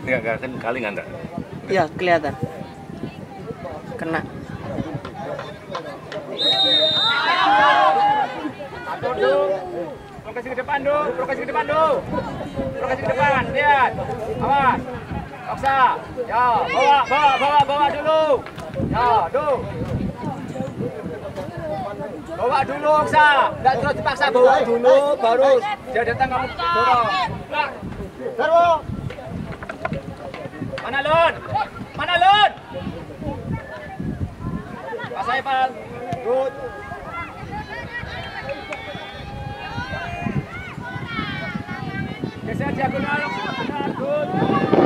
Ini gak kan kali gak? Iya, kelihatan. Kena. Lokasi ke depan, Do. Lokasi ke depan, Do. Lokasi ke depan, lihat. Awas. Paksa. Ya, bawa, bawa, bawa, bawa dulu. Ya, Do. Bawa dulu, Paksa. Tidak terus dipaksa, bawa dulu, baru dia datang kamu dorong. Servo. Manalon. Manalon. Pasay ya, pal. Good. Que sea diagonal, good.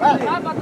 Vai.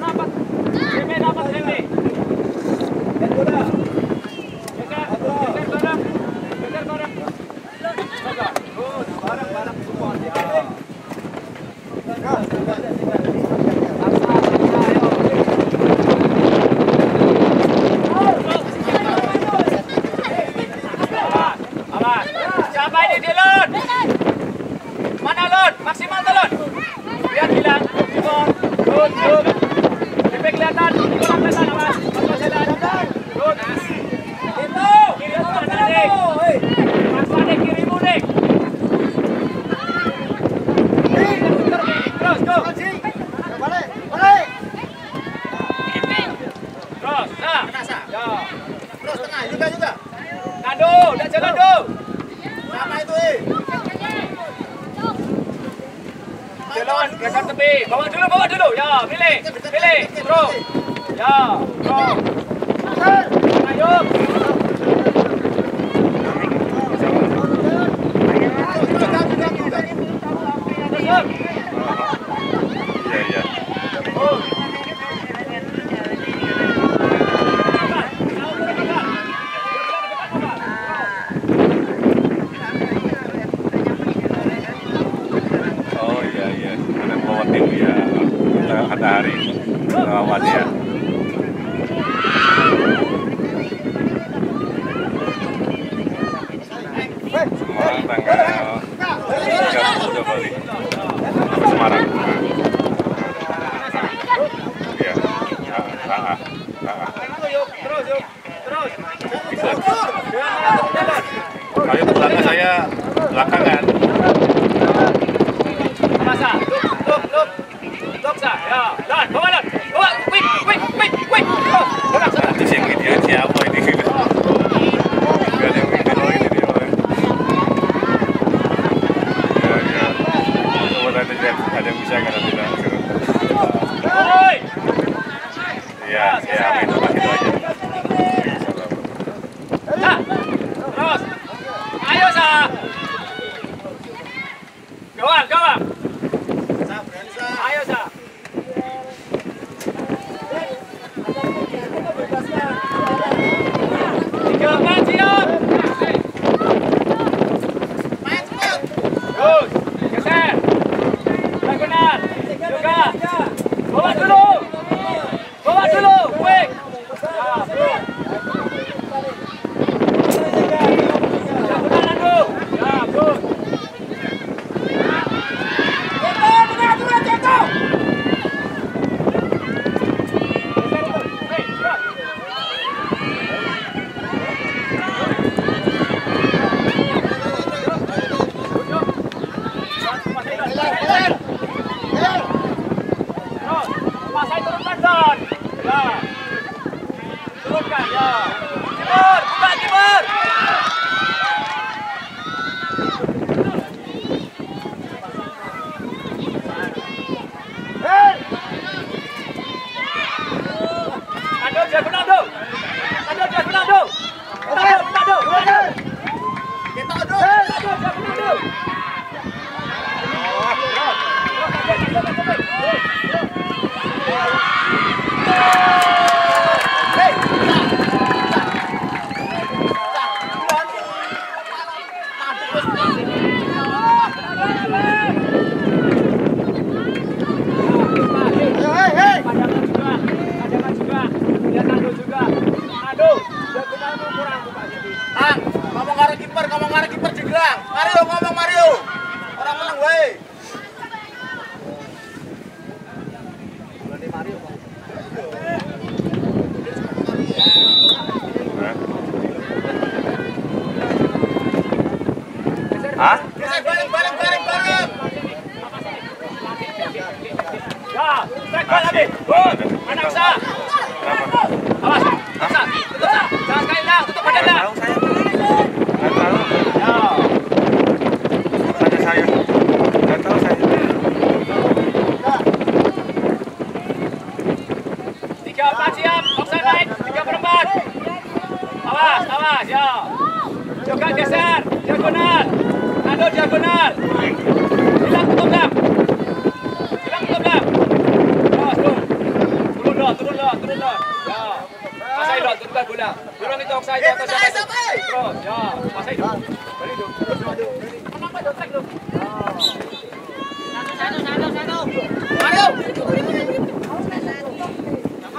Pada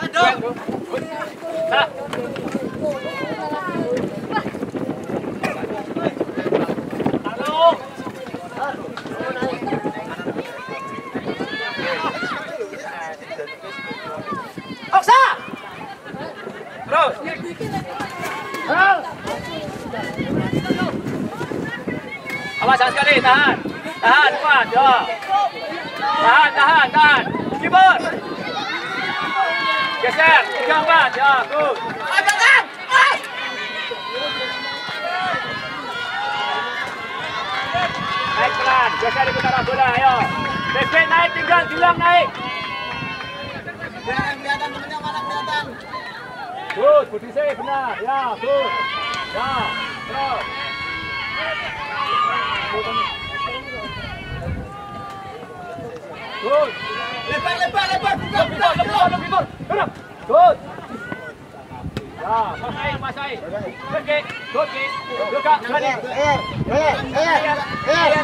strike tu. Nah. Halo. Oksa. Terus. Terus. Jangan tahan. Tahan, kuat, ya. Tahan, tahan, tahan. Kiper. Geser, tiga empat, ya, good. Naik pelan, geser ikut arah bola, ayo. Bebek naik, tinggal, hilang naik. Biar kelihatan temennya mana kelihatan. Good, budi saya benar, ya, good. Ya, terus. Good. Lebar lebar lebar buka buka. lebih gol. Gerak. Good. Ya, masai, masai. Kick, good kick. Buka, balik.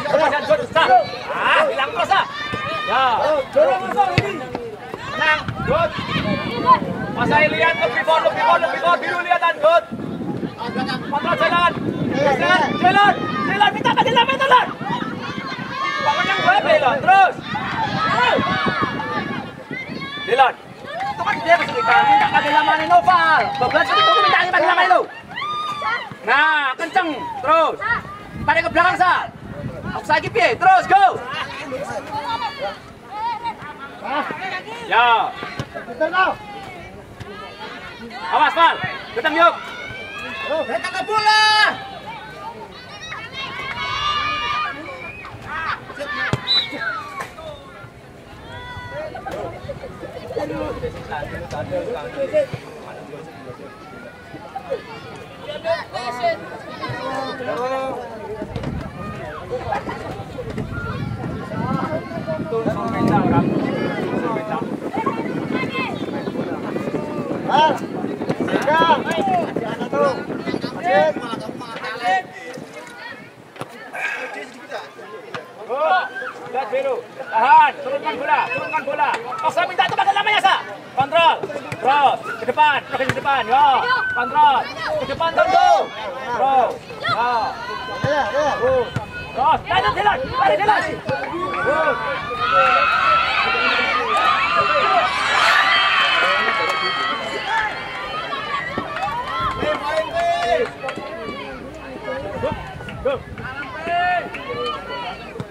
Kemudian good. Sah. Ah, hilang terus ah. Ya. Menang, good. Masai lihat lebih gol, lebih gol, lebih gol. Biru lihatan, good. Kontrol jalan. Jalan, jalan. Jalan, minta jalan, minta jalan. Pak menang gue belon, terus. Dilon. Itu kan dia kesulitan. Minta kedalaman Noval. Bablas itu tuh minta kedalaman itu. Nah, kenceng. Terus. Tarik ke belakang, Sa. Aku lagi piye? Terus, go. Ya. Awas, Val. Keteng yuk. Datang ke bola. Oh, biru. Tahan, turunkan bola, turunkan bola. Paksa minta itu pakai namanya, Sa. Kontrol. Terus, ke depan, ke depan. Yo, kontrol. Ke depan tunggu. Terus. Ya. Terus. Terus, lanjut jalan, lari jalan. Go.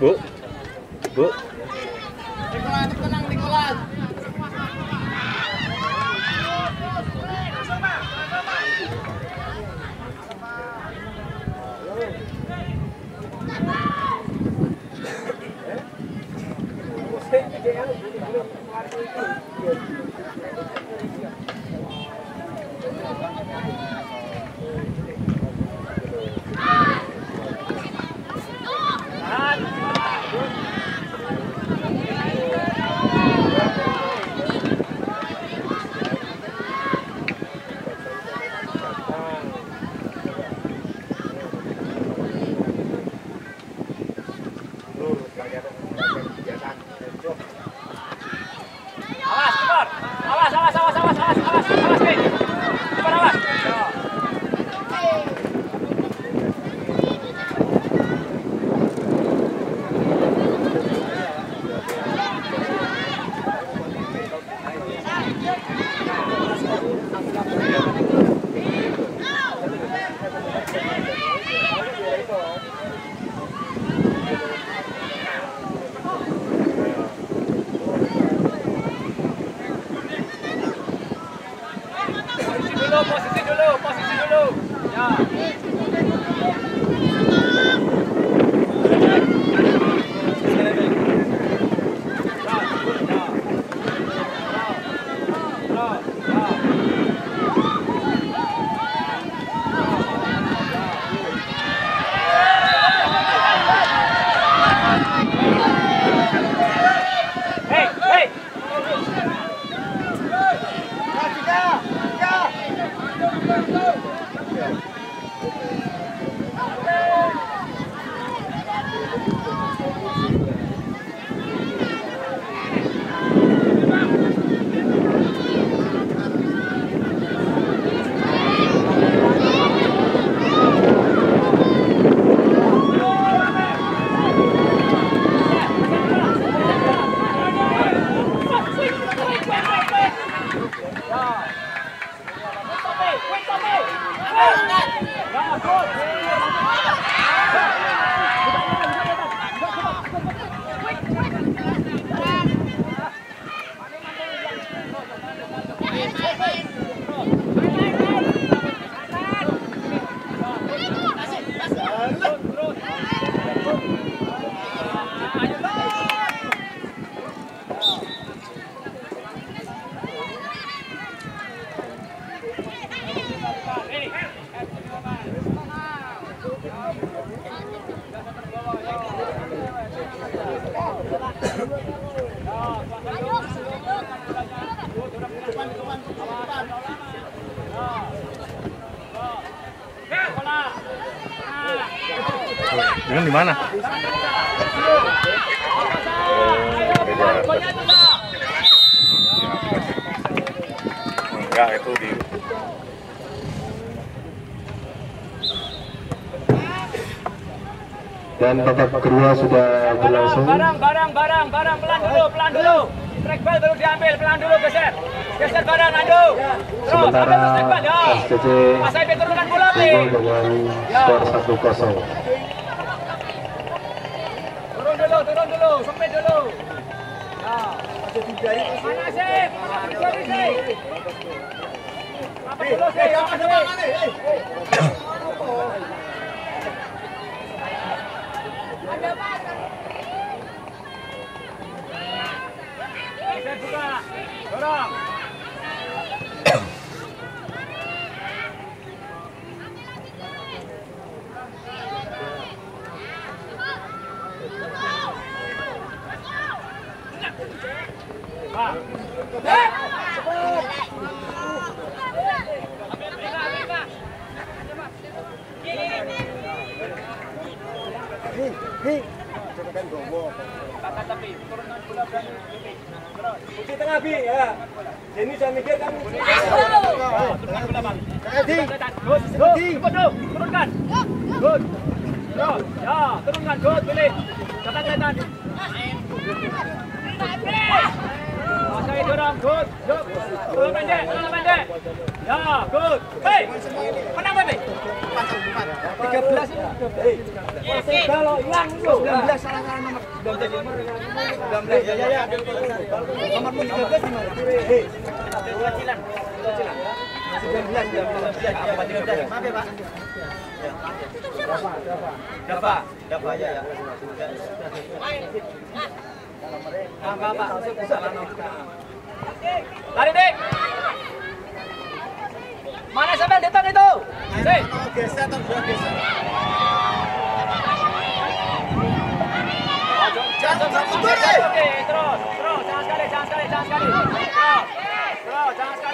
Bu, bu, 頑張れ! Dan babak kedua sudah berlangsung Barang, barang, barang, barang, pelan dulu, pelan dulu. Track ball baru diambil, pelan dulu, geser. Geser barang, Nando. Terus, sementara ambil terus track ball, ya. SCC Mas Aibit turunkan bola, Pi. unggul dengan skor 1-0 Turun dulu, turun dulu, sempit dulu. Ya. Mana sih? Bisa, bisa. Apa dulu sih? Apa dulu? buka. Dorong. Pak. Ada Kunci tengah bi ya. Jadi saya mikir kan. Edi. Good. Good. Ikut dulu. Turunkan. Good. Terus. Ya, turunkan. Good. Pilih. Jangan kelihatan. Masai dorong. Good. Good. Turun pendek. Turun pendek. Ya, good. Hei. Menang baby. 13 ini. Kalau hilang lu. 19 salah salah nomor. 19 19 ya ya ya. Nomormu 13 di mana? Hei. Dua cilan. Dua cilan. 19 19 apa 13? Maaf ya, Pak. Dapat, dapat aja ya. Apa apa? Lari dik. Mana sampai itu? Sih. Geser atau gua geser? Jangan terus, terus, jangan sekali, jangan sekali, jangan sekali. Terus, jangan sekali,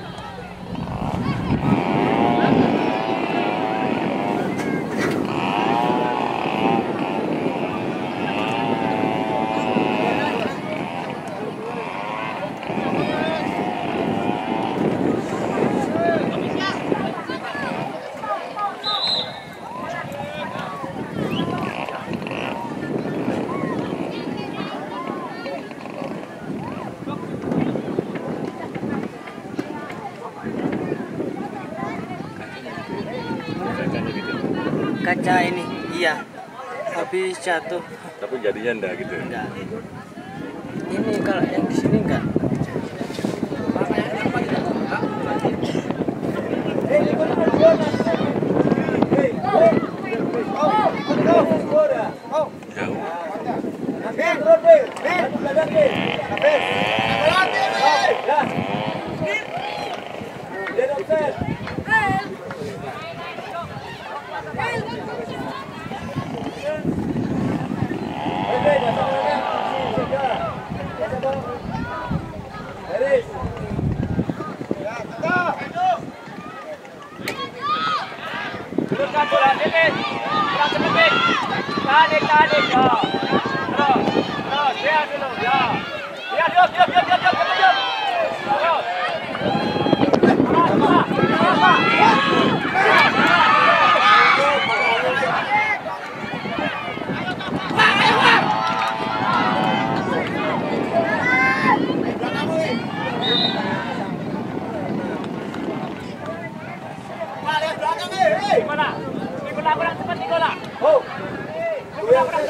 jatuh. Tapi jadinya enggak gitu. Enggak. Ini kalau Turunkan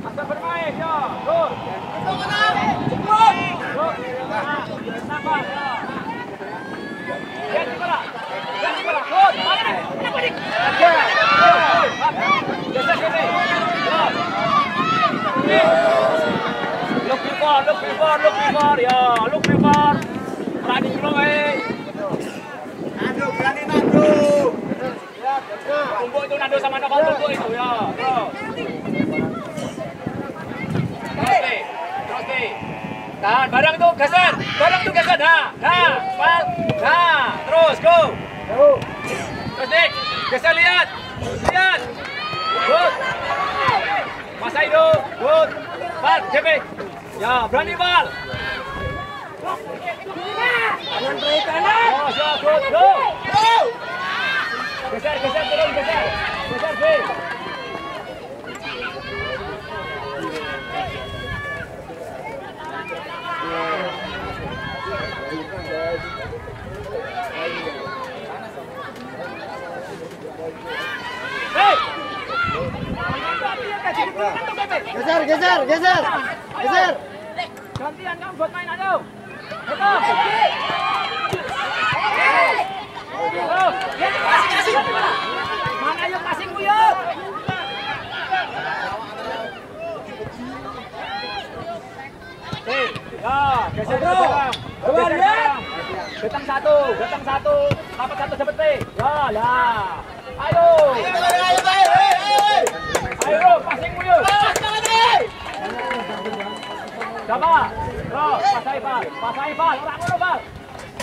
Masa bermain, ya. Terus. Terus. Nah, nambah, ya. Lihat Nikola. Lihat Nikola. Terus. Balik. Balik. Ya. Geser sini. Terus. Look before, look before, look before. Ya, look before. Berani dulu, eh. Nando, berani Nando. Tumbuk itu Nando sama Noval tumbuk itu ya. Terus. Terus nih. Terus nih. Tahan, barang itu geser. Barang itu geser. Nah, nah, Pak. Nah, terus go. Terus nih, geser lihat. Lihat. Good. Mas Aido, good. Bal, JP. Ya, berani bal. Kanan baik kanan. Oh, ya, good. Go. Geser, geser, turun, geser. Geser, B. Hei! Geser, geser, geser. Geser. Gantian kamu buat main passing. Mana yuk yuk. Ya, geser. Datang satu, datang satu, dapat satu B. Ya, lah. Ayo. Ayo, passing ku yuk. Siapa? Terus, pasai bal, pasai bal, orang ngono bal.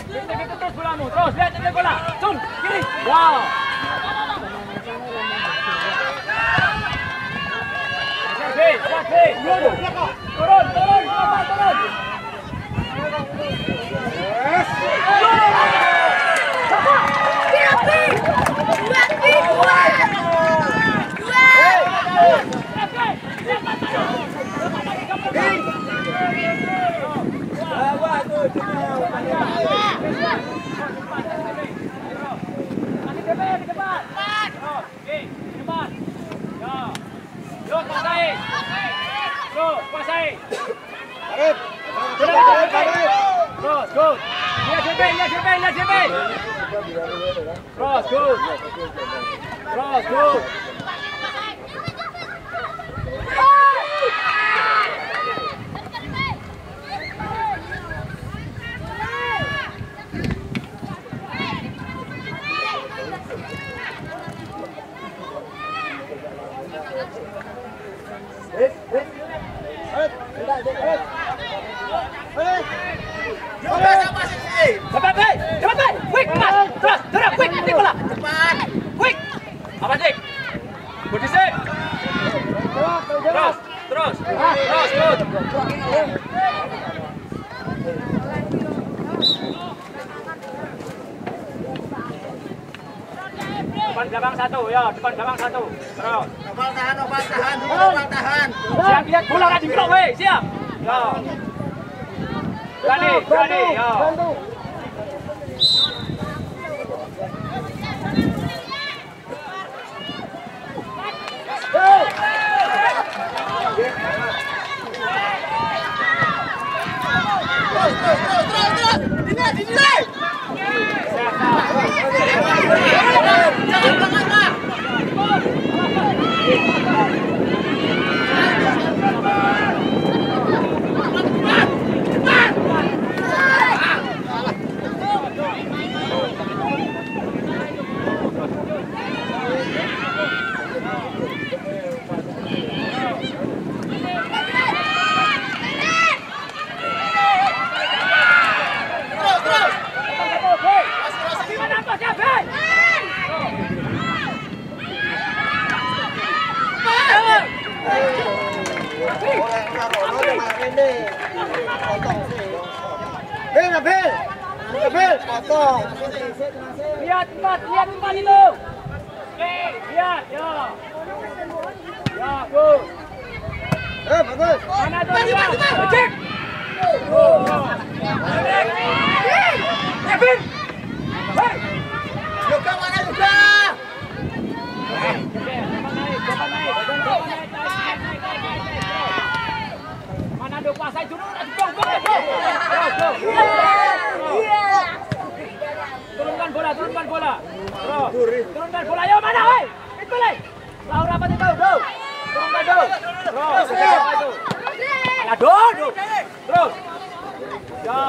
Gitu terus bolamu, terus lihat ini bola. Sun, kiri. Oke, turun, turun, turun, turun, Terus, good. Terus, good. Terus, good. Cepat, Bay. Cepat, Bay. Quick, pas. Terus, terus, quick. Nanti bola. Cepat. Quick. Apa sih? Budi sih. Terus, terus. Terus, good. Depan ya. Depan belakang satu. Terus. Oval tahan, oval tahan, oval tahan. Siap lihat bola kan blok, weh. Siap. Ya. Berani, berani, ya. Terus, terus, terus, terus, terus. Dini, dini. Siap, siap. Jangan banget, Pak. Terus, terus. Gimana apa, siap, Bay? Bil, bil. Bil, potong. Lihat empat, lihat empat itu. Eh, lihat, ya. Ya, good. Eh, bagus. Mana tuh dia? Cek. Oh. Kevin. Hei. Yoga mana, Yoga? Mana ada pasai dulu, ada go, go, go. Go, go. Turunkan bola, turunkan bola. Terus. Turunkan bola, yo mana. Itu le. Laura apa itu, go. Turunkan do. Terus, siapa itu? Ada do, do. Terus. Ya.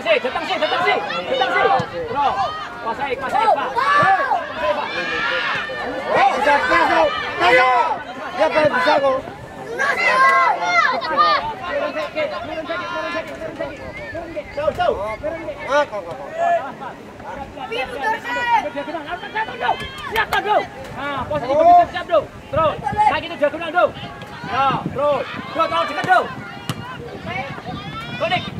Datang sih, datang sih, datang sih. Terus, lagi di diagonal dong. Nah, terus, dua tahun dekat dong. Konek.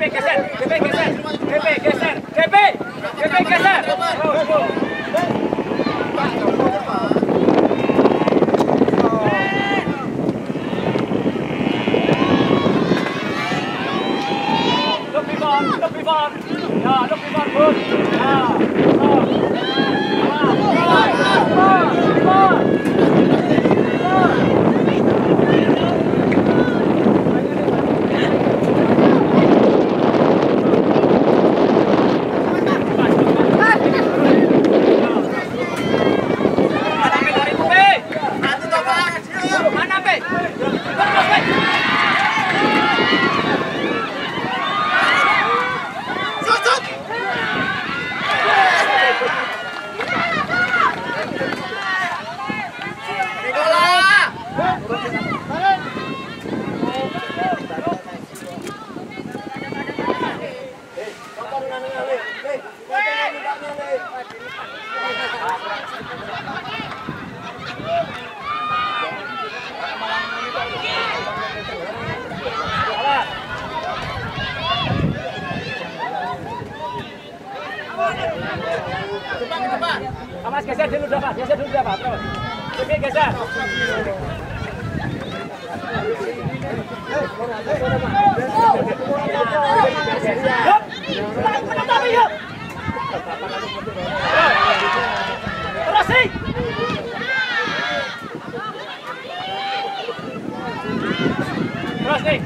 Pepe keser. Pepe keser. Pepe keser. biasa geser dulu sudah Pak, terus. Oke, geser. Terus. Terus nih.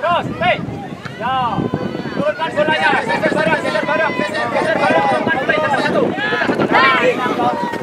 Terus, nih. Ya. Turunkan bolanya. Geser bareng, geser bareng. Geser bareng, turunkan bola satu-satu. Satu-satu.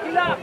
Águila.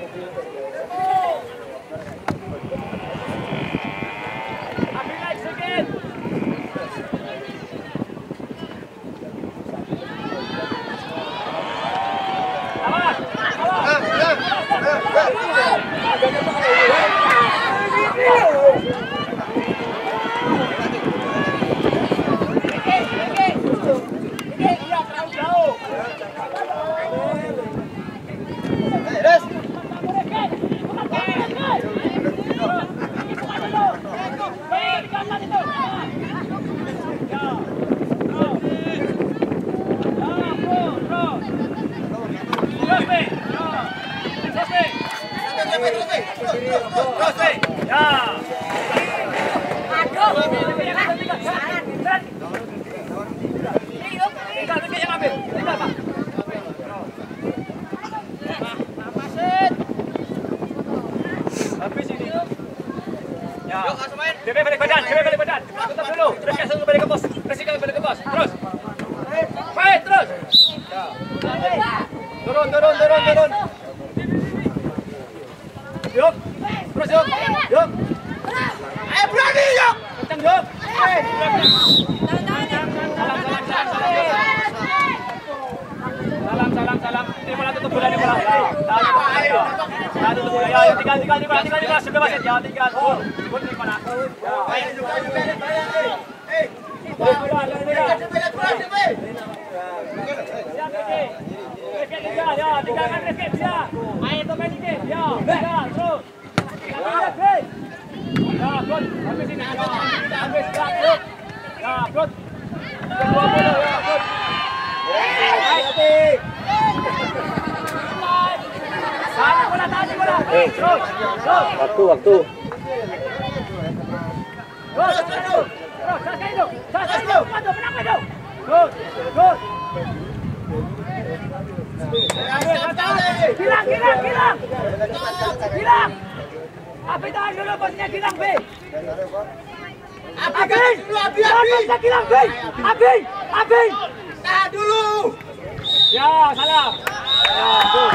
Salam, salam, salam. Ini bola tutup bola, ini bola. Nah, tutup bola. Ya, tinggal, tinggal, tinggal, tinggal, tinggal. Sudah masih, ya, tinggal. Gol, gol di mana? Ya, ya, ya. ya. tinggalkan Rizky, ya. Ayo, teman Rizky, ya. Tinggal, terus. Tinggal, Rizky. Waktu, waktu. Hilang, hilang, hilang. Hilang. Abi tahan dulu bosnya kilang B. Abi, Abi, kan Abi, Abi, bosnya bilang B. Abi, Abi, tahan dulu. Ya, salam. Ya, tuh.